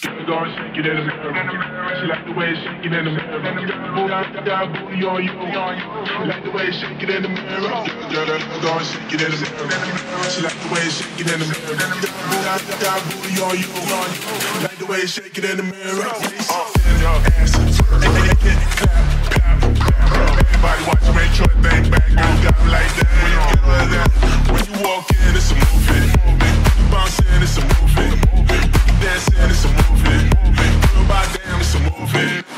Got me going shaking in the mirror. She like the way it's shaking in the mirror. Got got booty on you. She like the way it's shaking in the mirror. Got me going shaking in the mirror. She like the way it's shaking in the mirror. Got got booty on you. Like the way it's shaking in the mirror. Send your ass. Clap, clap, clap. Everybody watch, make sure they back. Girl, got like that. When you walk in, it's a movie. You bounce in, it's a movie dancing, it's a movie. By damn, it's a movie.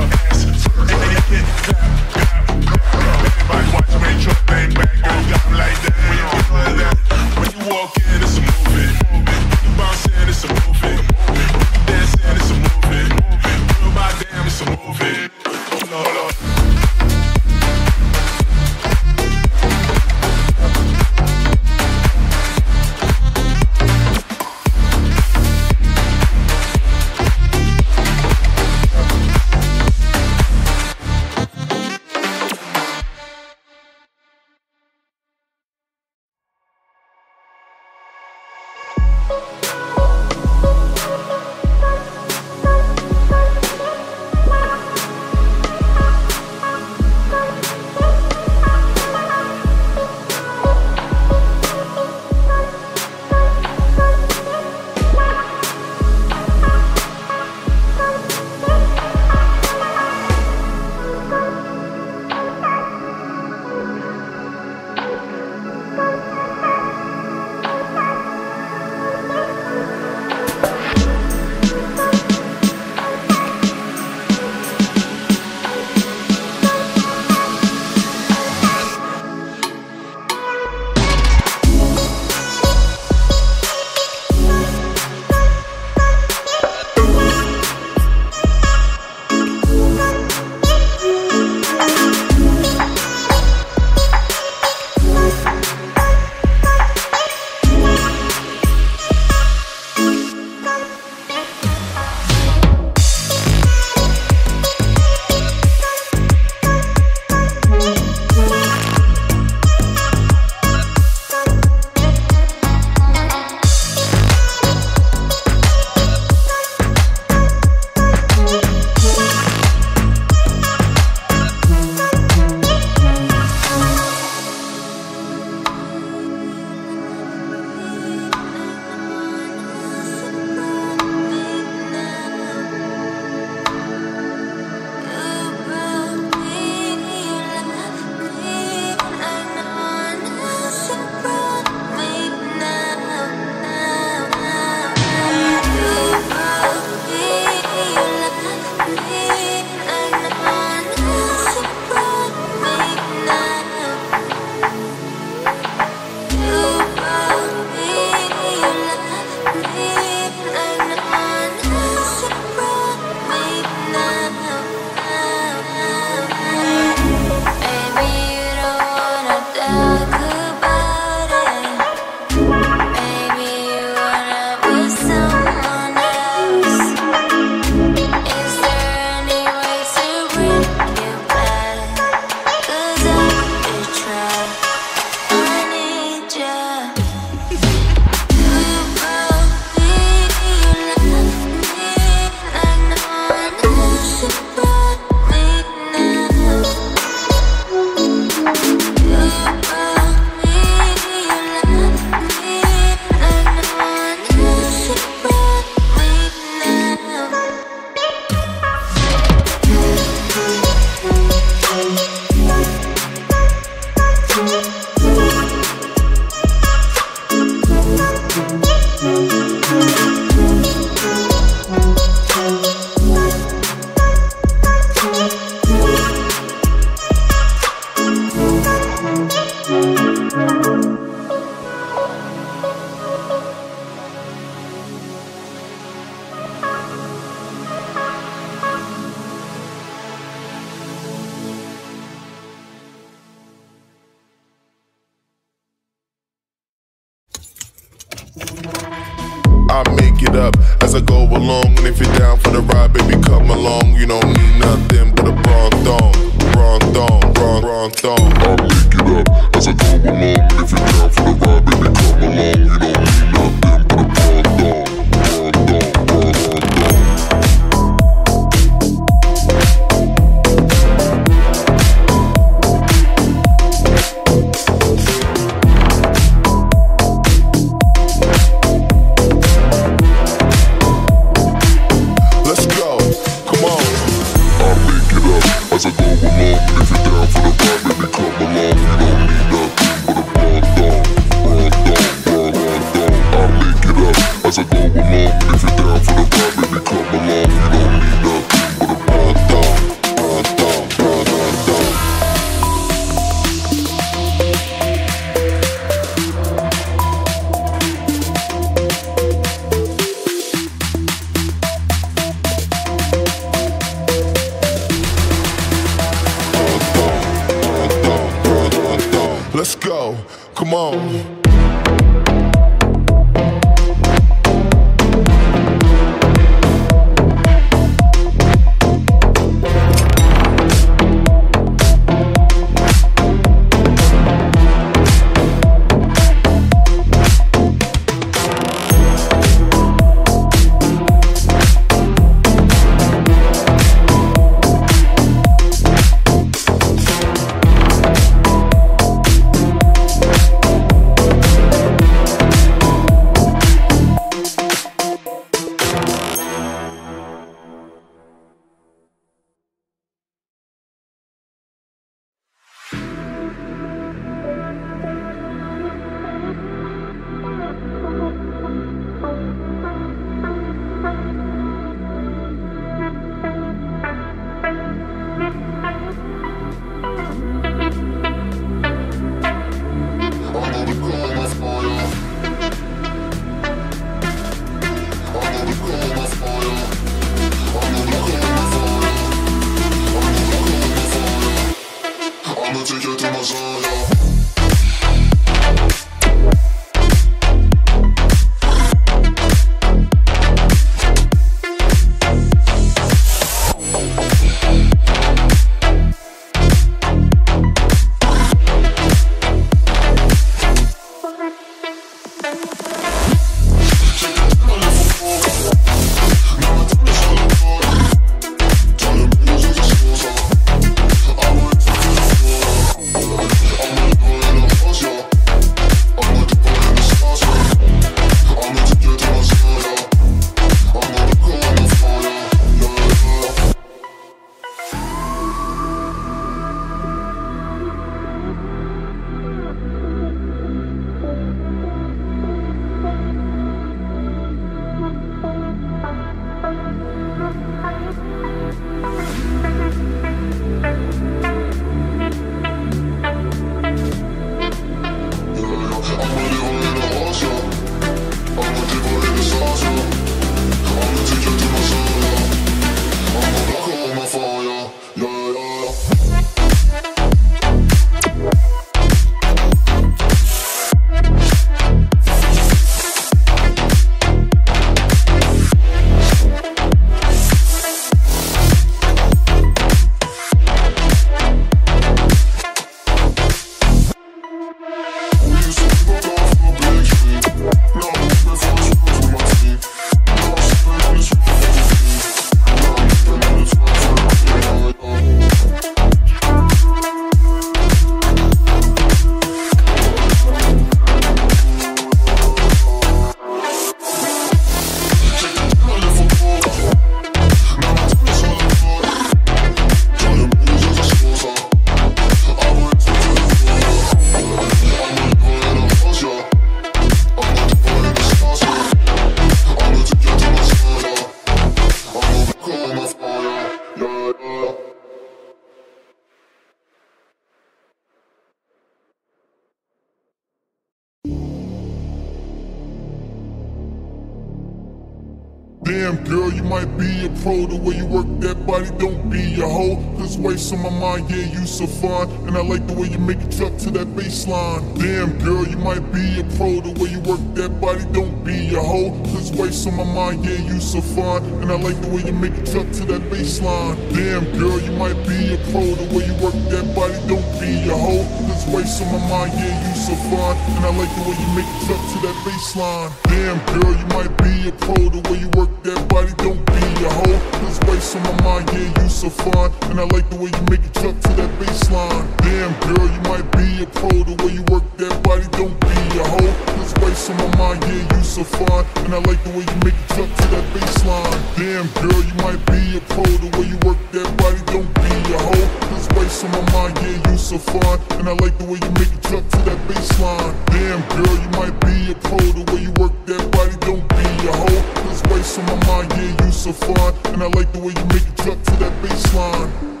On my mind, yeah, you so fine. And I like the way you make it drop to that bassline. Damn girl, you might be a pro. The way you work that body, don't be a hoe. Cause waist on my mind, yeah, you so fine. And I like the way you make it drop to that bassline. Damn girl, you might be a pro. The way you work that body, don't be a hoe. Cause waist on my mind, yeah, you so fine. And I like the way you make it drop to that bassline. Damn girl, you might be a pro. The way you work that body, don't be a hoe. Cause waist on my mind, yeah, you so fine. And I like the way you make it drop to that bassline. Damn girl, you might be a pro. The way you work that body, don't be a hoe. Cause waist on my mind, yeah, you so fine. And I like the way you make it drop to that bassline. Damn girl, you might be a pro. The way you work that body, don't be a hoe. Cause waist on my mind, yeah, you so fine. And I like the way you make it jump to that bassline. Damn girl, you might be a pro. The way you work that body, don't be a hoe. Cause waist on my mind, yeah, you so fine. And I like the way you make it jump to that bassline.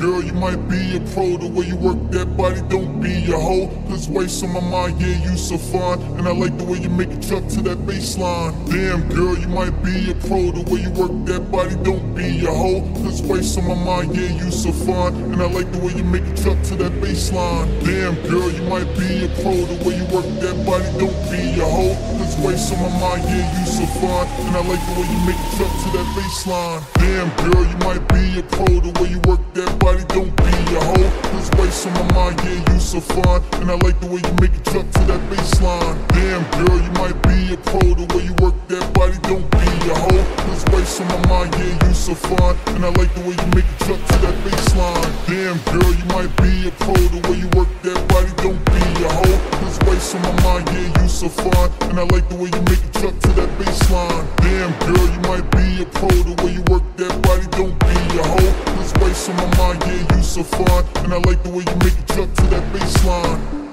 Girl, you might be a pro. The way you work that body, don't be a hoe. Cause waist on my mind, yeah, you so fine. And I like the way you make it drop to that bassline. Damn girl, you might be a pro. The way you work that body, don't be a hoe. Cause waist on my mind, yeah, you so fine. And I like the way you make it drop to that bassline. Damn girl, you might be a pro. The way you work that body, don't be a hoe. Waist on my mind, yeah, you so fine. And I like the way you make it drop to that bassline. Damn girl, you might be a pro. The way you work that body, don't be a hoe. Cause waist on my mind, yeah, you so fine. And I like the way you make it drop to that bassline. Damn girl, you might be a pro. The way you work that body, don't be a hoe. Cause waist on my mind, yeah, you so fine. And I like the way you make it drop to that bassline. Damn girl, you might be a pro. The way you work that body, don't be a hoe. Cause waist on my mind, yeah, you so fine. And I like the way you make it jump to that bassline. Damn girl, you might be a pro. The way you work that body, don't be a hoe. Cause waist on my mind, yeah, you so fine. And I like the way you make it jump to that bassline.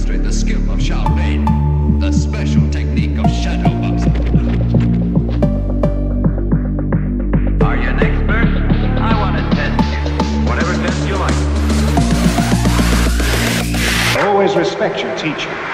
demonstrate the skill of Xiaobei, the special technique of shadow boxing. Are you an expert? I want to test you. Whatever test you like. Always respect your teacher.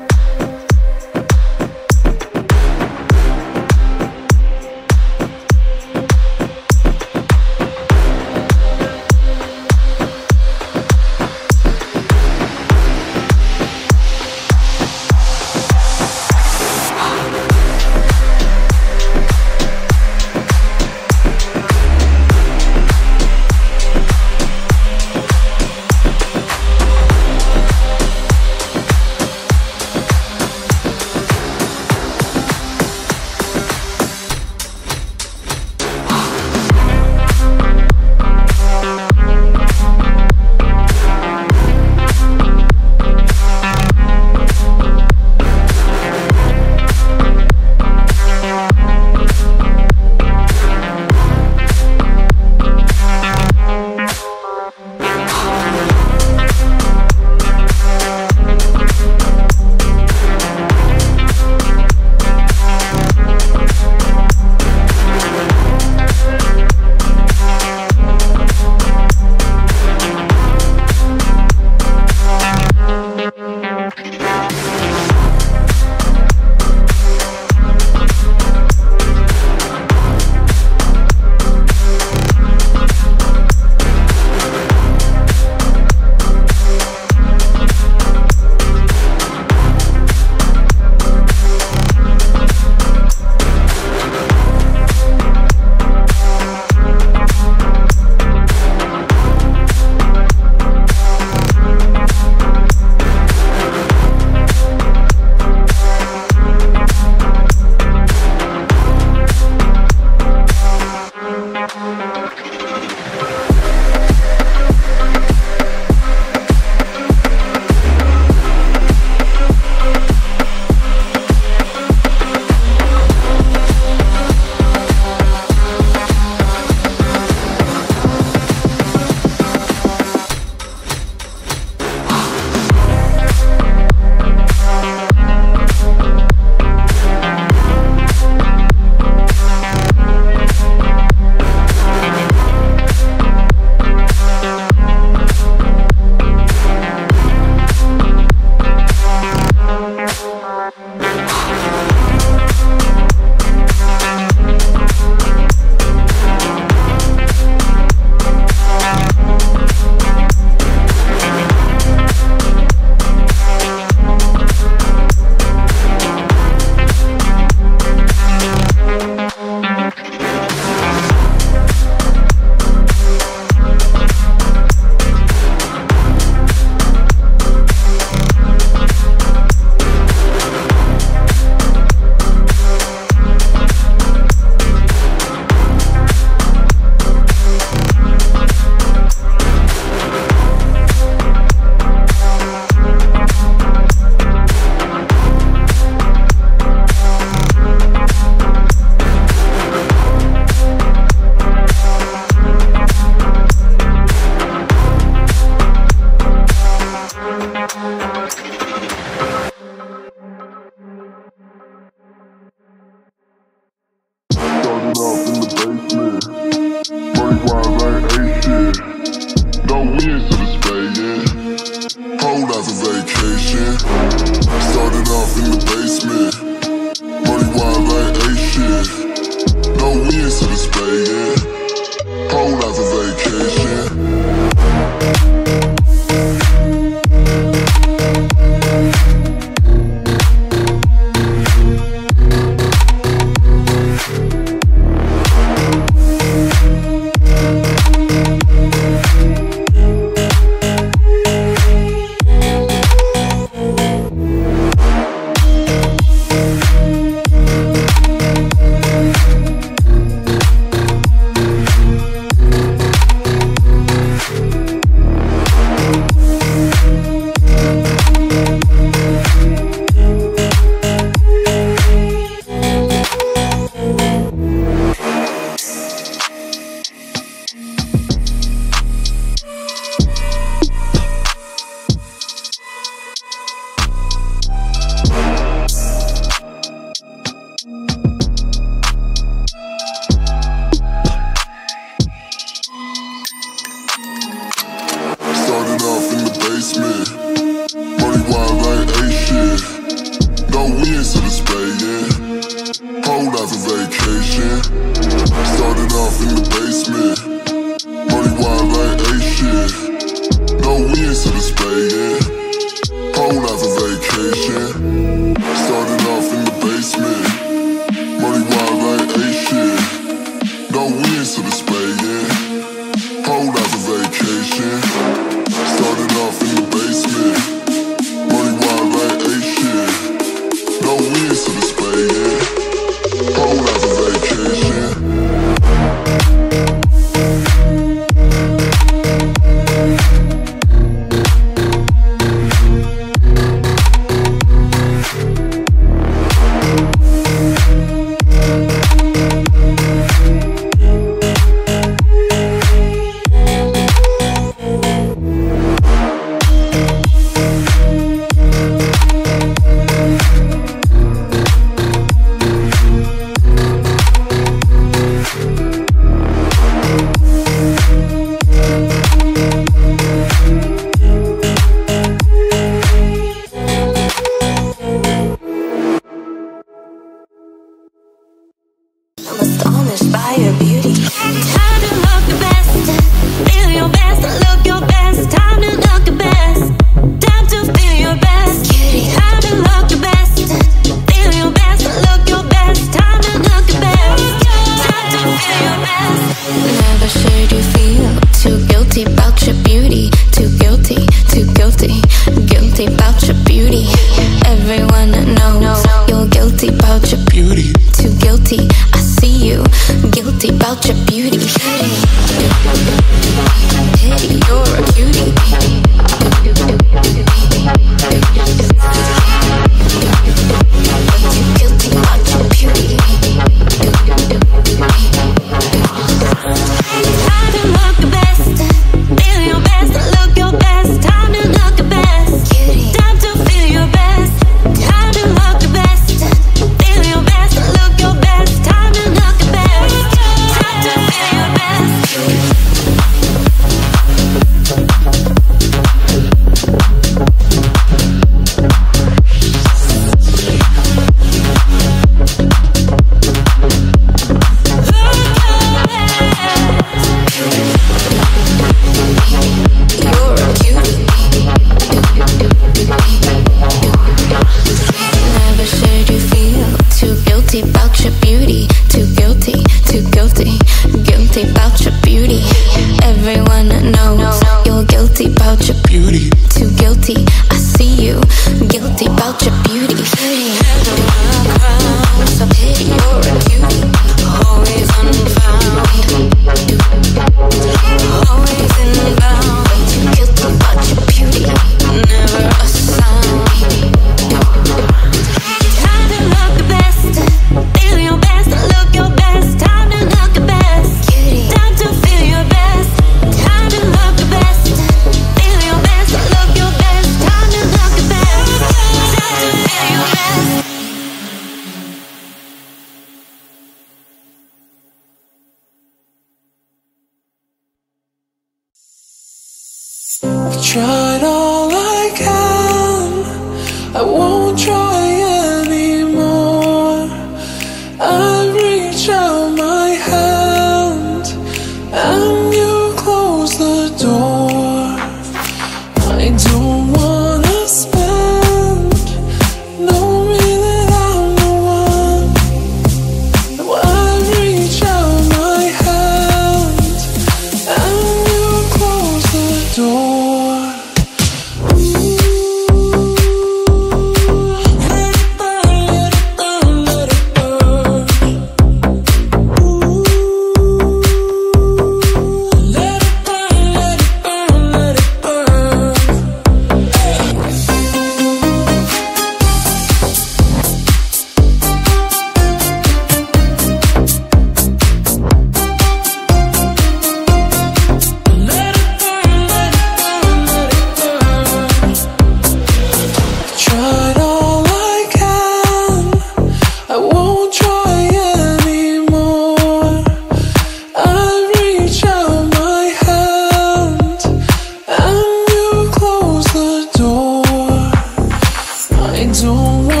I don't want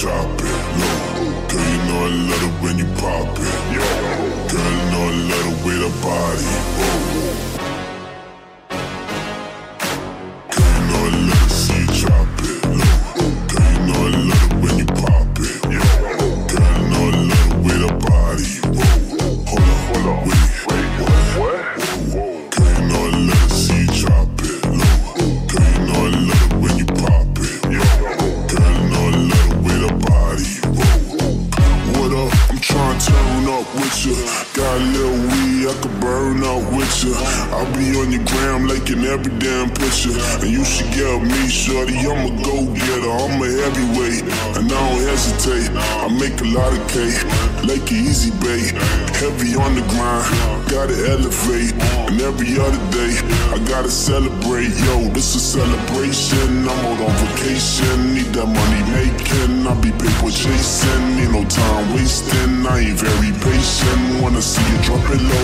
chop it. Girl, you know I love it when you pop it. Girl, you know I love the way the body. Whoa. celebrate, yo, this a celebration. I'm out on vacation, need that money making. I be paper chasing, Need no time wasting. I ain't very patient, wanna see you drop it low.